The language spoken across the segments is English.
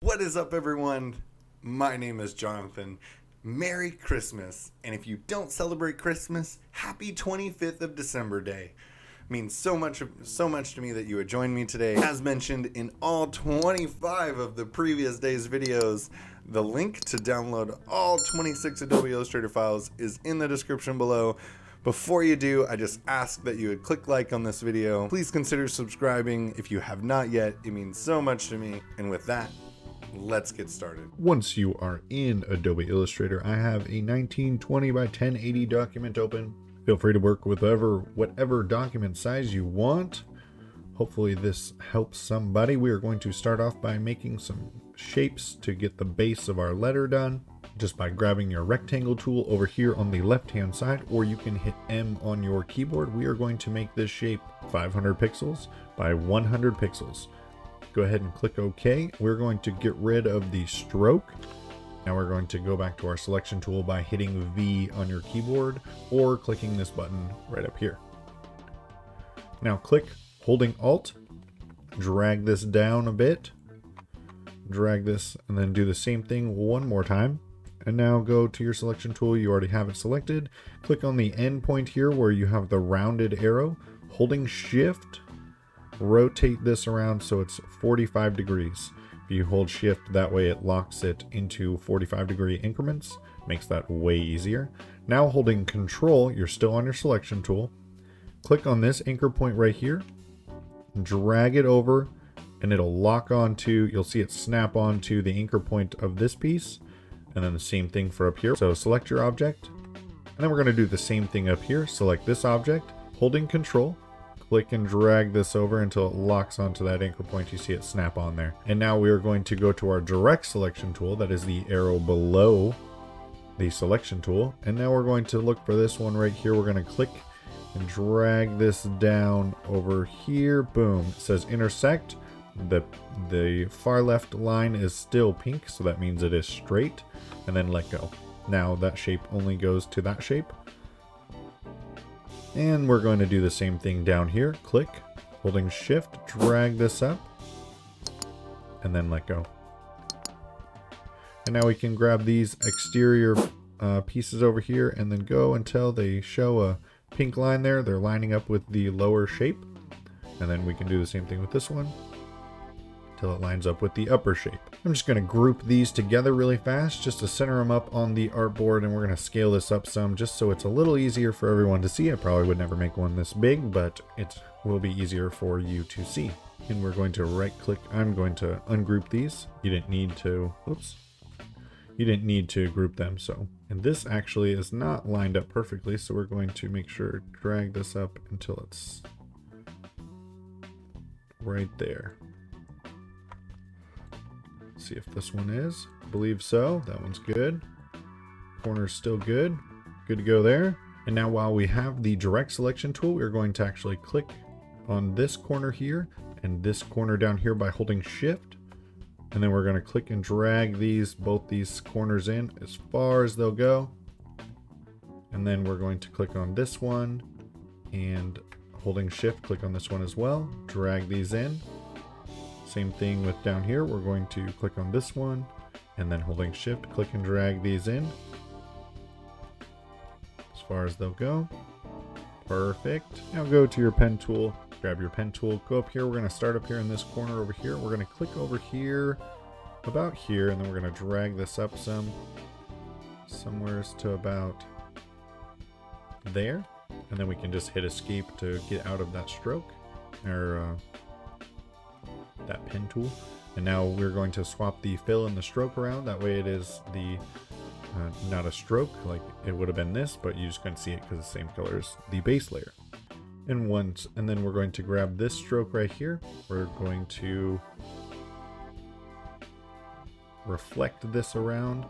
What is up, everyone? My name is Jonathan. Merry Christmas. And if you don't celebrate Christmas, happy 25th of December Day. means so much so much to me that you would join me today. As mentioned in all 25 of the previous day's videos, the link to download all 26 Adobe Illustrator files is in the description below. Before you do, I just ask that you would click like on this video. Please consider subscribing if you have not yet. It means so much to me. And with that, let's get started. Once you are in Adobe Illustrator, I have a 1920 by 1080 document open. Feel free to work with whatever, whatever document size you want. Hopefully this helps somebody. We are going to start off by making some shapes to get the base of our letter done just by grabbing your rectangle tool over here on the left hand side or you can hit M on your keyboard. We are going to make this shape 500 pixels by 100 pixels. Go ahead and click OK. We're going to get rid of the stroke. Now we're going to go back to our selection tool by hitting V on your keyboard or clicking this button right up here. Now click holding Alt, drag this down a bit, drag this and then do the same thing one more time. And now go to your selection tool, you already have it selected. Click on the end point here where you have the rounded arrow, holding shift, rotate this around so it's 45 degrees. If you hold shift, that way it locks it into 45 degree increments, makes that way easier. Now holding control, you're still on your selection tool. Click on this anchor point right here, drag it over, and it'll lock onto, you'll see it snap onto the anchor point of this piece and then the same thing for up here. So select your object, and then we're going to do the same thing up here. Select this object, holding control, click and drag this over until it locks onto that anchor point. You see it snap on there. And now we are going to go to our direct selection tool. That is the arrow below the selection tool. And now we're going to look for this one right here. We're going to click and drag this down over here. Boom. It says intersect. The, the far left line is still pink, so that means it is straight and then let go. Now that shape only goes to that shape. And we're going to do the same thing down here. Click, holding shift, drag this up, and then let go. And now we can grab these exterior uh, pieces over here and then go until they show a pink line there. They're lining up with the lower shape. And then we can do the same thing with this one till it lines up with the upper shape. I'm just going to group these together really fast just to center them up on the artboard and we're going to scale this up some just so it's a little easier for everyone to see. I probably would never make one this big, but it will be easier for you to see. And we're going to right click, I'm going to ungroup these. You didn't need to, oops, you didn't need to group them so. And this actually is not lined up perfectly, so we're going to make sure drag this up until it's right there see if this one is. I believe so. That one's good. Corner's still good. Good to go there. And now while we have the direct selection tool, we're going to actually click on this corner here and this corner down here by holding shift. And then we're going to click and drag these, both these corners in as far as they'll go. And then we're going to click on this one and holding shift, click on this one as well. Drag these in same thing with down here. We're going to click on this one and then holding shift, click and drag these in as far as they'll go. Perfect. Now go to your pen tool, grab your pen tool, go up here. We're going to start up here in this corner over here. We're going to click over here about here and then we're going to drag this up some somewheres to about there and then we can just hit escape to get out of that stroke or uh, that pen tool. And now we're going to swap the fill and the stroke around. That way it is the, uh, not a stroke like it would have been this, but you just can see it because the same color as the base layer. And once, and then we're going to grab this stroke right here. We're going to reflect this around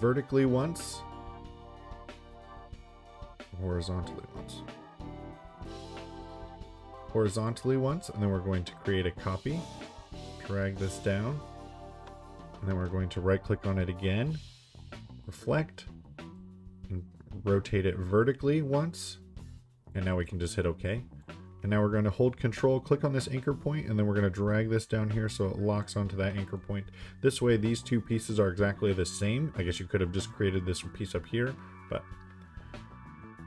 vertically once, horizontally once horizontally once, and then we're going to create a copy drag this down. And then we're going to right click on it again, reflect, and rotate it vertically once. And now we can just hit OK. And now we're going to hold control, click on this anchor point, and then we're going to drag this down here so it locks onto that anchor point. This way, these two pieces are exactly the same. I guess you could have just created this piece up here, but...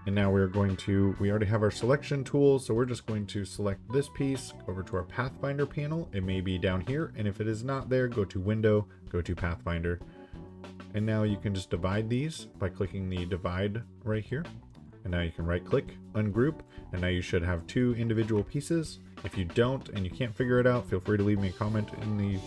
And now we're going to, we already have our selection tool, so we're just going to select this piece, over to our Pathfinder panel. It may be down here, and if it is not there, go to Window, go to Pathfinder. And now you can just divide these by clicking the divide right here. And now you can right click, ungroup, and now you should have two individual pieces. If you don't and you can't figure it out, feel free to leave me a comment in the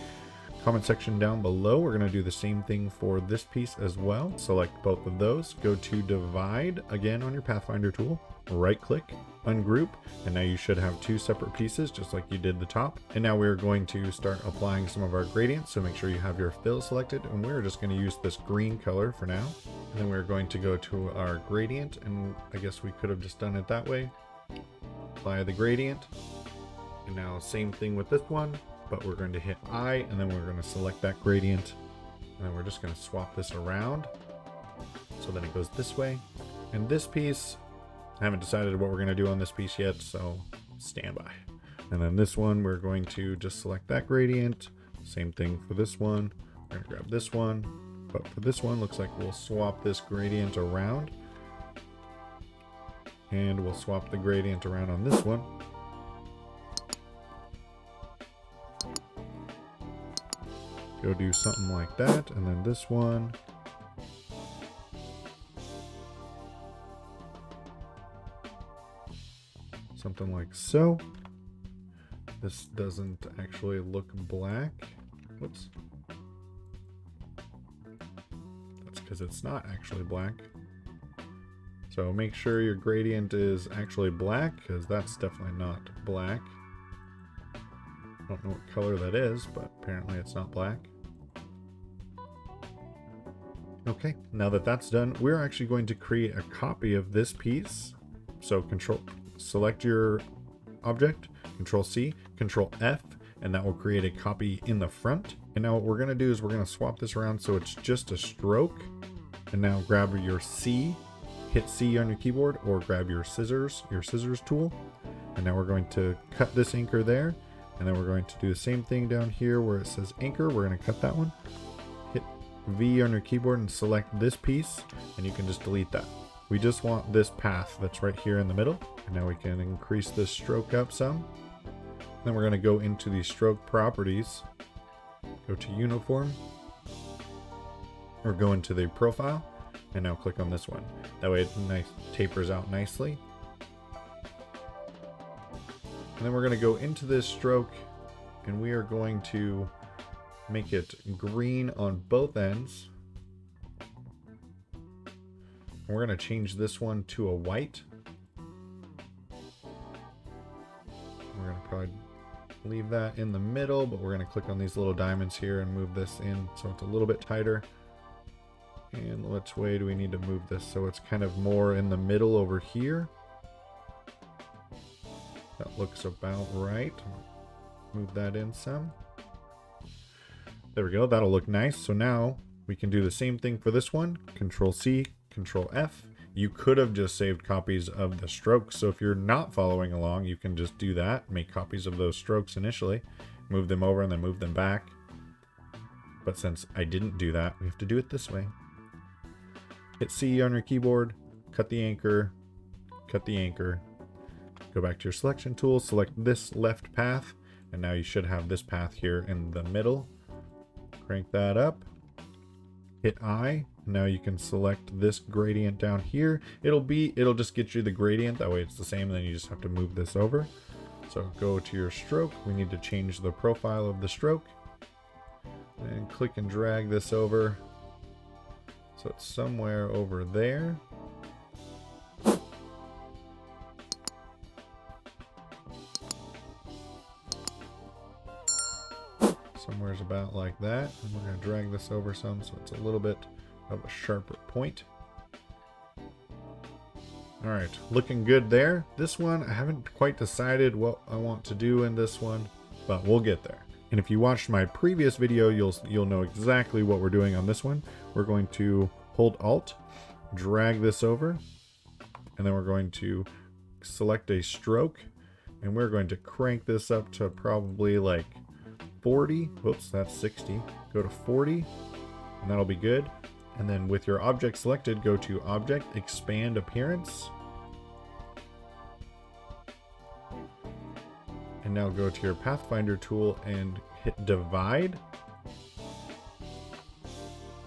comment section down below. We're going to do the same thing for this piece as well. Select both of those, go to divide again on your Pathfinder tool, right click, ungroup, and now you should have two separate pieces just like you did the top. And now we're going to start applying some of our gradients, so make sure you have your fill selected, and we're just going to use this green color for now. And then we're going to go to our gradient, and I guess we could have just done it that way. Apply the gradient, and now same thing with this one, but we're going to hit I, and then we're going to select that gradient, and then we're just going to swap this around, so then it goes this way. And this piece, I haven't decided what we're going to do on this piece yet, so stand by. And then this one, we're going to just select that gradient. Same thing for this one. We're going to grab this one. But for this one, looks like we'll swap this gradient around. And we'll swap the gradient around on this one. Go do something like that. And then this one. something like so. This doesn't actually look black. Whoops. That's because it's not actually black. So make sure your gradient is actually black, because that's definitely not black. Don't know what color that is, but apparently it's not black. Okay, now that that's done, we're actually going to create a copy of this piece. So control select your object, control C, control F, and that will create a copy in the front. And now what we're gonna do is we're gonna swap this around so it's just a stroke. And now grab your C, hit C on your keyboard, or grab your scissors, your scissors tool. And now we're going to cut this anchor there. And then we're going to do the same thing down here where it says anchor. We're gonna cut that one. Hit V on your keyboard and select this piece, and you can just delete that. We just want this path that's right here in the middle. And now we can increase this stroke up some. Then we're going to go into the stroke properties. Go to uniform. Or go into the profile. And now click on this one. That way it nice, tapers out nicely. And then we're going to go into this stroke. And we are going to make it green on both ends. And we're going to change this one to a white. We're going to probably leave that in the middle, but we're going to click on these little diamonds here and move this in so it's a little bit tighter. And which way do we need to move this so it's kind of more in the middle over here? That looks about right. Move that in some. There we go, that'll look nice. So now we can do the same thing for this one. Control C, Control F. You could have just saved copies of the strokes. So if you're not following along, you can just do that. Make copies of those strokes initially. Move them over and then move them back. But since I didn't do that, we have to do it this way. Hit C on your keyboard, cut the anchor, cut the anchor, go back to your selection tool, select this left path, and now you should have this path here in the middle. Crank that up, hit I, now you can select this gradient down here. It'll be, it'll just get you the gradient. That way it's the same. Then you just have to move this over. So go to your stroke. We need to change the profile of the stroke. And click and drag this over. So it's somewhere over there. Somewhere's about like that. And we're going to drag this over some so it's a little bit of a sharper point. All right, looking good there. This one, I haven't quite decided what I want to do in this one, but we'll get there. And if you watched my previous video, you'll you'll know exactly what we're doing on this one. We're going to hold Alt, drag this over, and then we're going to select a stroke, and we're going to crank this up to probably like 40. Whoops, that's 60. Go to 40, and that'll be good. And then with your object selected, go to Object, Expand Appearance. And now go to your Pathfinder tool and hit Divide.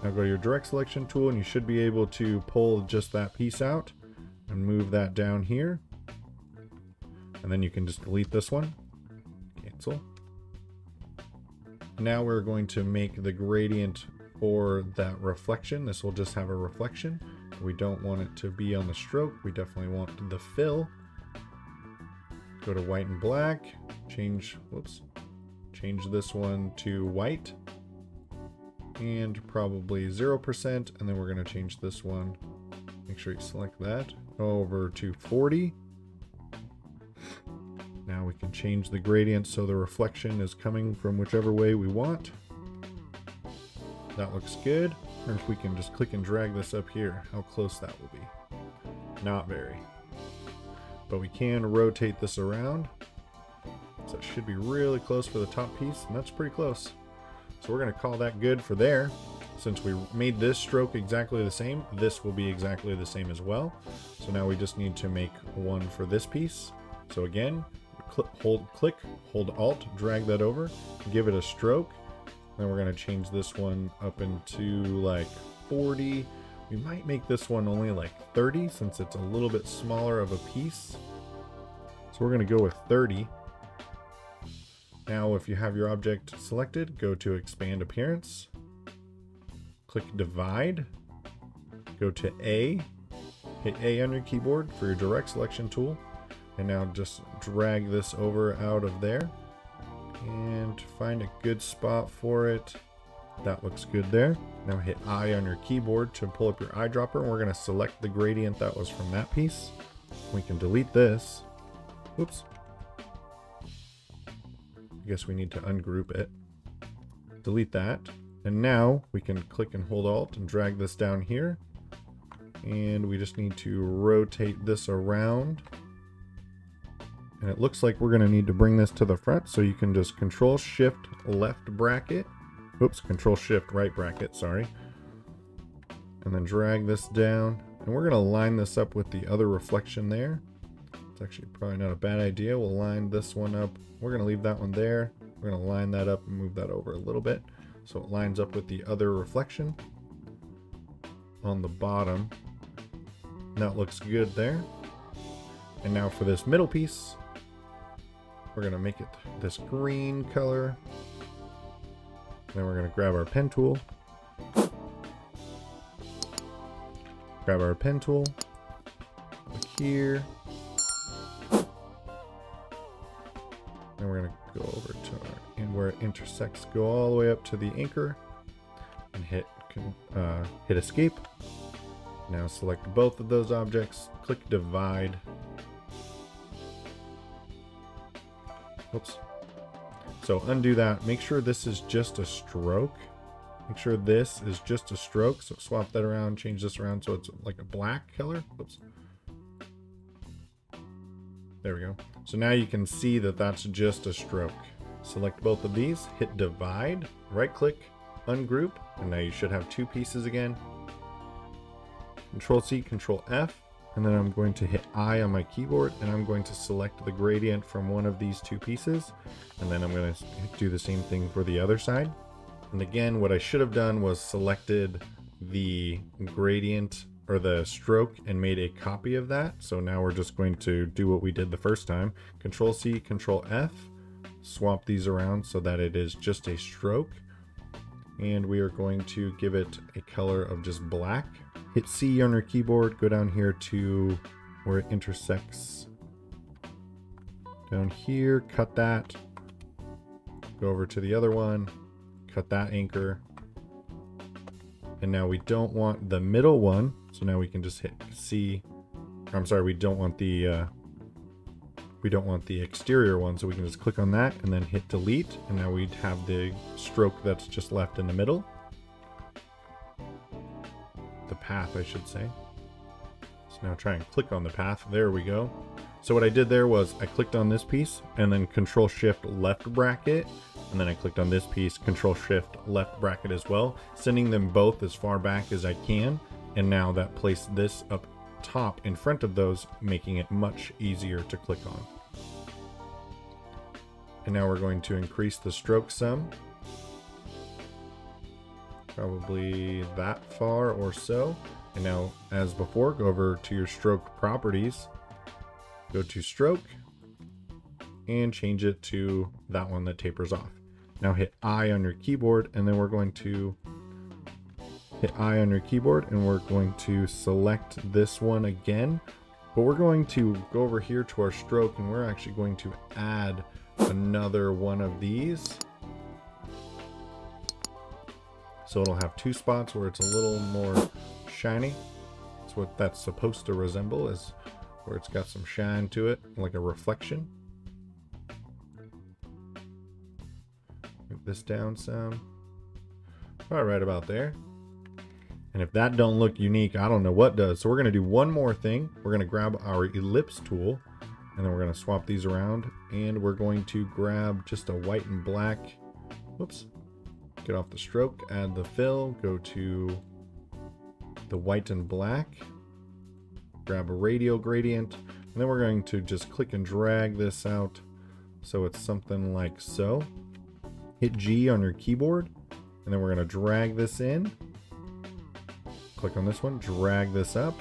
Now go to your Direct Selection tool and you should be able to pull just that piece out and move that down here. And then you can just delete this one. Cancel. Now we're going to make the gradient for that reflection. This will just have a reflection. We don't want it to be on the stroke. We definitely want the fill. Go to white and black. Change, whoops. Change this one to white. And probably 0%. And then we're going to change this one. Make sure you select that. Over to 40. Now we can change the gradient so the reflection is coming from whichever way we want. That looks good. Or if we can just click and drag this up here, how close that will be. Not very. But we can rotate this around. So it should be really close for the top piece, and that's pretty close. So we're gonna call that good for there. Since we made this stroke exactly the same, this will be exactly the same as well. So now we just need to make one for this piece. So again, cl hold, click, hold Alt, drag that over, give it a stroke. Then we're gonna change this one up into like 40. We might make this one only like 30 since it's a little bit smaller of a piece. So we're gonna go with 30. Now if you have your object selected, go to expand appearance, click divide, go to A, hit A on your keyboard for your direct selection tool, and now just drag this over out of there and find a good spot for it. That looks good there. Now hit I on your keyboard to pull up your eyedropper and we're gonna select the gradient that was from that piece. We can delete this. Oops. I guess we need to ungroup it. Delete that. And now we can click and hold Alt and drag this down here. And we just need to rotate this around and it looks like we're going to need to bring this to the front, so you can just Control Shift left bracket. Oops, Control Shift right bracket, sorry. And then drag this down. And we're going to line this up with the other reflection there. It's actually probably not a bad idea. We'll line this one up. We're going to leave that one there. We're going to line that up and move that over a little bit. So it lines up with the other reflection on the bottom. That looks good there. And now for this middle piece, we're going to make it this green color. Then we're going to grab our pen tool. Grab our pen tool. Here. Then we're going to go over to our, and where it intersects, go all the way up to the anchor and hit, uh, hit escape. Now select both of those objects, click divide, Oops. So undo that. Make sure this is just a stroke. Make sure this is just a stroke. So swap that around, change this around so it's like a black color. Oops. There we go. So now you can see that that's just a stroke. Select both of these, hit divide, right click, ungroup, and now you should have two pieces again. Control C, Control F, and then I'm going to hit I on my keyboard and I'm going to select the gradient from one of these two pieces and then I'm going to do the same thing for the other side. And again, what I should have done was selected the gradient or the stroke and made a copy of that. So now we're just going to do what we did the first time. Control C, Control F, swap these around so that it is just a stroke. And we are going to give it a color of just black hit C on your keyboard, go down here to where it intersects. Down here, cut that. Go over to the other one, cut that anchor. And now we don't want the middle one, so now we can just hit C. I'm sorry, we don't want the uh, we don't want the exterior one, so we can just click on that and then hit delete, and now we'd have the stroke that's just left in the middle path, I should say. So now try and click on the path. There we go. So what I did there was I clicked on this piece and then control shift left bracket and then I clicked on this piece, control shift left bracket as well, sending them both as far back as I can. And now that placed this up top in front of those, making it much easier to click on. And now we're going to increase the stroke some. Probably that far or so. And now, as before, go over to your stroke properties, go to stroke, and change it to that one that tapers off. Now hit I on your keyboard, and then we're going to hit I on your keyboard, and we're going to select this one again. But we're going to go over here to our stroke, and we're actually going to add another one of these. So it'll have two spots where it's a little more shiny. That's what that's supposed to resemble, is where it's got some shine to it, like a reflection. Move this down some. Right about there. And if that don't look unique, I don't know what does. So we're going to do one more thing. We're going to grab our ellipse tool and then we're going to swap these around and we're going to grab just a white and black. Whoops. Get off the stroke, add the fill, go to the white and black, grab a radial gradient, and then we're going to just click and drag this out so it's something like so. Hit G on your keyboard, and then we're going to drag this in. Click on this one, drag this up.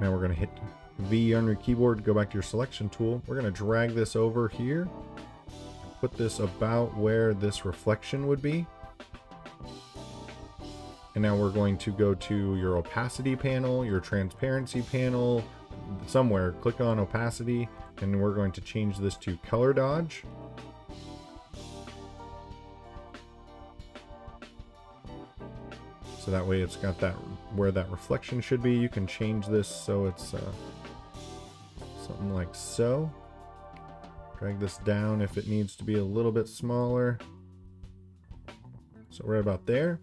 Now we're going to hit V on your keyboard, go back to your selection tool. We're going to drag this over here, put this about where this reflection would be. And now we're going to go to your opacity panel, your transparency panel, somewhere. Click on opacity, and we're going to change this to color dodge. So that way it's got that where that reflection should be. You can change this so it's uh, something like so. Drag this down if it needs to be a little bit smaller. So right about there.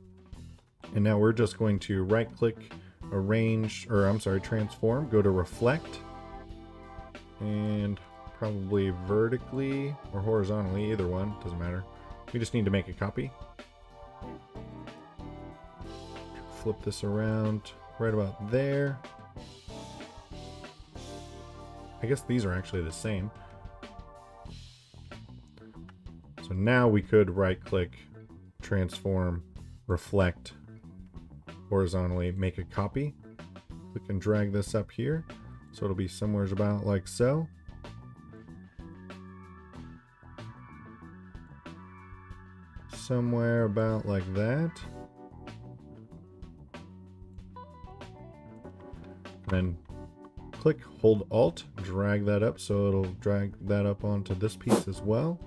And now we're just going to right click, arrange, or I'm sorry, transform, go to reflect, and probably vertically or horizontally, either one, doesn't matter. We just need to make a copy. Flip this around right about there. I guess these are actually the same. Now we could right click, transform, reflect, horizontally make a copy. Click and drag this up here. So it'll be somewhere about like so. Somewhere about like that. Then click, hold Alt, drag that up so it'll drag that up onto this piece as well.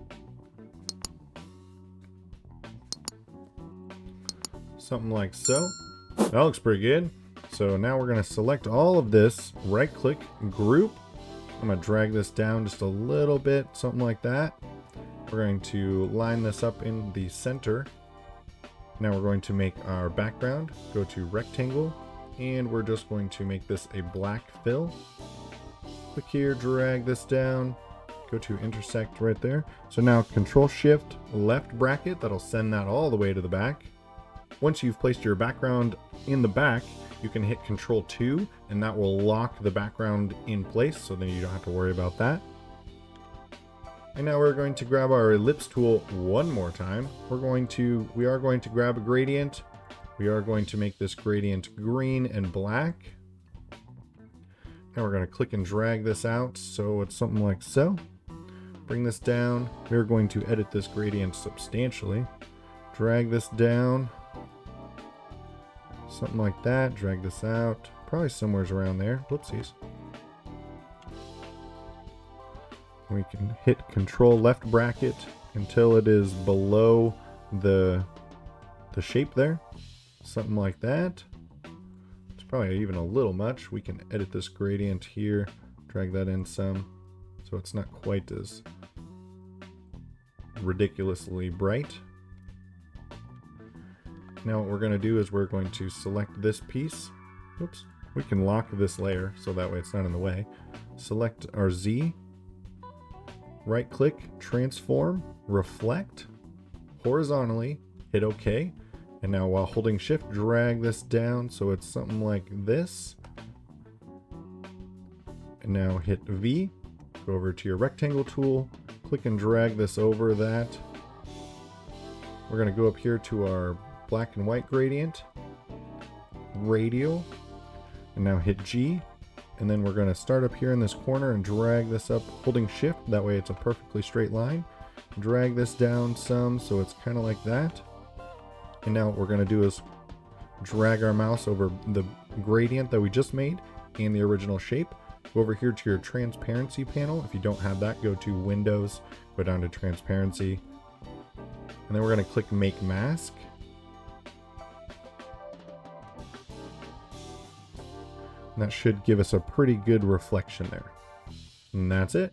Something like so. That looks pretty good. So now we're going to select all of this, right click, group. I'm going to drag this down just a little bit, something like that. We're going to line this up in the center. Now we're going to make our background, go to rectangle, and we're just going to make this a black fill. Click here, drag this down, go to intersect right there. So now control shift left bracket, that'll send that all the way to the back. Once you've placed your background in the back, you can hit Control 2 and that will lock the background in place so then you don't have to worry about that. And now we're going to grab our ellipse tool one more time. We're going to, we are going to grab a gradient. We are going to make this gradient green and black. Now we're going to click and drag this out so it's something like so. Bring this down. We're going to edit this gradient substantially. Drag this down Something like that. Drag this out. Probably somewhere's around there. Whoopsies. We can hit control left bracket until it is below the the shape there. Something like that. It's probably even a little much. We can edit this gradient here. Drag that in some so it's not quite as ridiculously bright. Now what we're going to do is we're going to select this piece. Oops. We can lock this layer so that way it's not in the way. Select our Z, right click, transform, reflect horizontally, hit OK. And now while holding shift, drag this down so it's something like this. And now hit V, go over to your rectangle tool, click and drag this over that. We're gonna go up here to our black and white gradient, radial, and now hit G. And then we're gonna start up here in this corner and drag this up holding shift. That way it's a perfectly straight line. Drag this down some so it's kind of like that. And now what we're gonna do is drag our mouse over the gradient that we just made and the original shape. Go over here to your transparency panel. If you don't have that, go to Windows, go down to transparency. And then we're gonna click make mask. That should give us a pretty good reflection there. And that's it.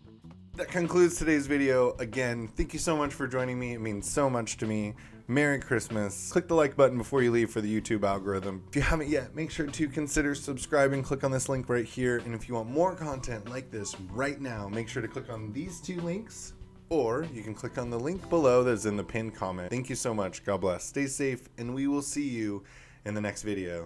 That concludes today's video. Again, thank you so much for joining me. It means so much to me. Merry Christmas. Click the like button before you leave for the YouTube algorithm. If you haven't yet, make sure to consider subscribing. Click on this link right here. And if you want more content like this right now, make sure to click on these two links or you can click on the link below that's in the pinned comment. Thank you so much. God bless. Stay safe, and we will see you in the next video.